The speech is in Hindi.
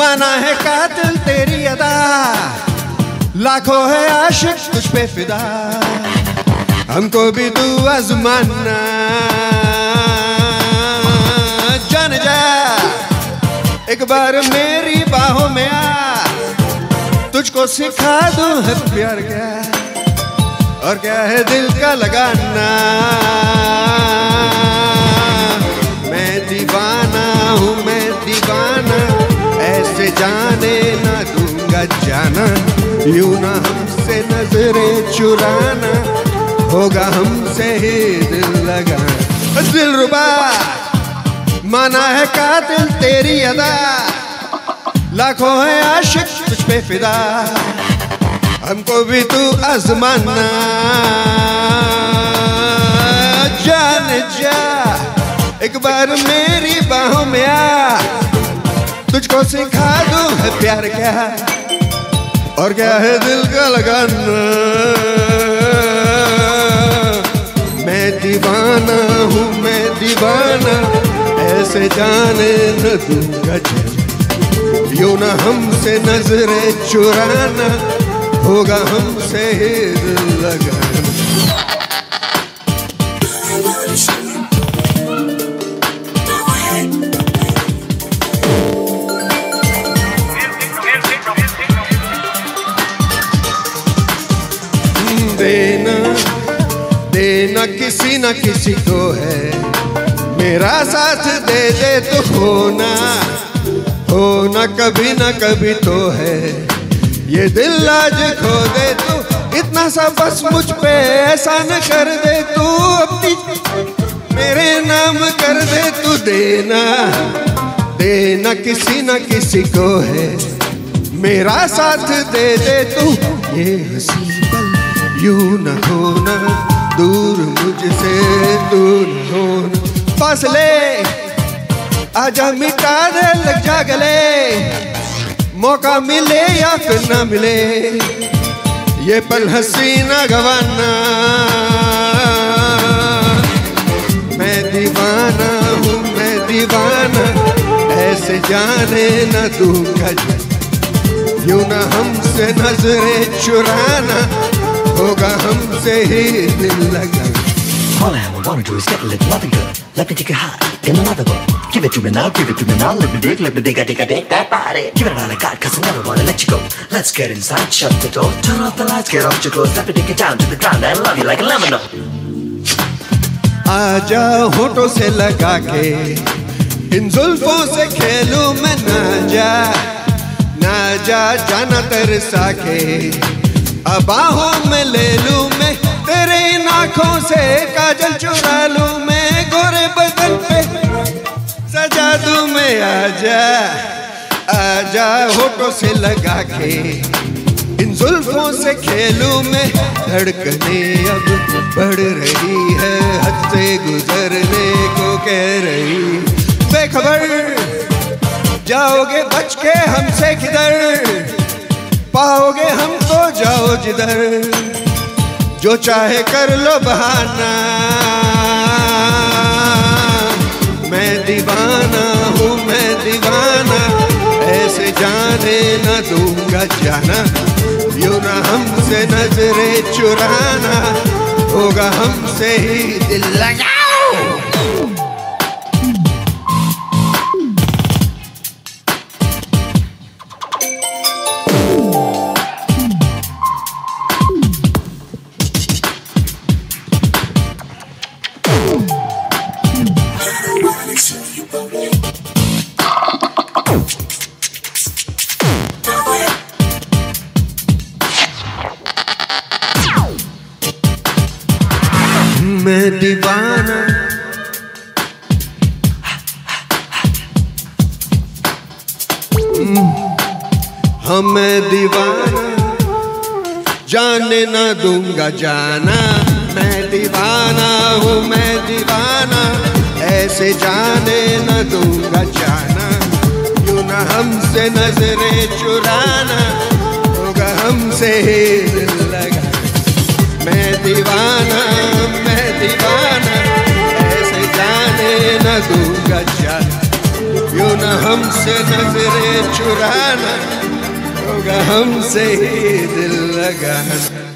दीवाना है कातिल तेरी अदा। लाखों है आशिक तुझ पे फिदा। हमको भी तू आजमाना बार मेरी बाहों में आ। तुझको सिखा दूँ है प्यार क्या? और क्या है दिल का लगाना? मैं दीवाना हूँ, मैं दीवाना। ऐसे जाने ना दूँगा जाना। यूँ ना हमसे नज़रें चुराना। होगा हमसे ही दिल लगाना। दिल रुबा। माना है कातिल तेरी अदा। लाखों है आशिक तुझ पे फिदा। हमको भी तू आजमाना। जान जा, एक बार मेरी बाहों में आ। तुझको सिखा दूँ है प्यार क्या, और क्या है दिल का लगाना। मैं दीवाना हूँ, मैं दीवाना। ऐसे जाने न दूँगा यूँ ना हमसे नज़रें चुराना होगा हमसे लगाना। देना देना किसी न किसी को है। मेरा साथ दे दे तो होना होना कभी न कभी तो है। ये दिल लाज खो दे तू, इतना सा बस मुझ पे ऐसा न कर दे तू। अपनी मेरे नाम कर दे तू देना देना किसी न किसी को है। मेरा साथ दे दे तू। ये हँसी पल यूँ न होना, दूर मुझसे दूर होना। फासले आजा मिटा दे लग जा गले मौका मिले या फिर ना मिले। ये पल हसीना गवाना। मैं दीवाना हूँ, मैं दीवाना। ऐसे जाने न दूँगा। यूँ ना हमसे नज़रें चुराना। होगा हमसे ही दिल लगा। All I ever wanna do is get little loving girl. Let me take a high in another world. Give it to me now, give it to me now. Let me dig, let me dig, I dig, I dig that body. Give it all I got, cause I never wanna let you go. Let's get inside, shut the door, turn off the lights, get off your clothes. Let me take it down to the ground and love you like a lemon. आजा होठों से लगा के इन जुल्फों से खेलूं मैं ना जा ना जा जाना तरसा के अब बाहों में ले लूँ मैं तेरे आँखों से काजल चुरा लूँ मैं गोरे बदन पे। सजा दूँ मैं आजा आजा होठों से लगा के। इन जुल्फों से खेलूं मैं, धड़कने अब बढ़ रही है, हद से गुजरने को कह रही। बेखबर, जाओगे बच के हमसे किधर पाओगे हमको जाओ जिधर। जो चाहे कर लो बहाना। मैं दीवाना हूँ, मैं दीवाना। ऐसे जाने न दूँगा जाना। यू ना हमसे नजरे चुराना। होगा हमसे ही दिल लगाओ मैं दीवाना। हम दीवाना। जाने ना दूँगा जाना। मैं दीवाना हूँ मैं दीवाना। ऐसे जाने न दूँगा जाना। यूँ न हमसे नजरे चुराना, होगा हमसे दिल लगा। मैं दीवाना मैं दीवाना, ऐसे जाने न दूँगा जाना। यूँ न हमसे नजरे चुराना, होगा हमसे दिल लगाना